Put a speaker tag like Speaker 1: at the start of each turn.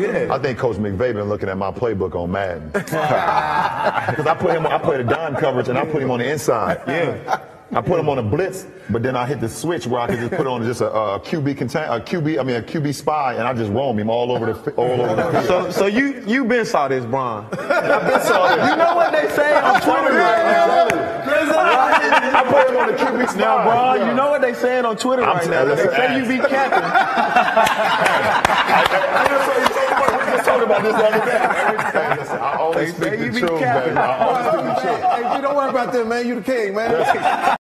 Speaker 1: yeah.
Speaker 2: I think Coach McVay been looking at my playbook on Madden. Because I put him, I play the dime coverage and I put him on the inside.
Speaker 1: Yeah.
Speaker 2: I put him on a blitz, but then I hit the switch where I could just put on just a, a QB contain, a QB, I mean a QB spy, and I just roam him all over the all over the field.
Speaker 1: So, so you you been saw this, Bron.
Speaker 2: I've been saw this.
Speaker 1: You know what they say on Twitter right now.
Speaker 2: I put him on the QB spy.
Speaker 1: Now, Bron,
Speaker 2: Yeah.
Speaker 1: you know what they saying on Twitter
Speaker 2: I'm
Speaker 1: right
Speaker 2: telling
Speaker 1: now. They
Speaker 2: you,
Speaker 1: say you be capping.
Speaker 2: I just told you so funny. Talked about this the other day. Listen, I always speak the truth, baby. I always speak the truth.
Speaker 3: Hey, you don't worry about that, man. You the king, man.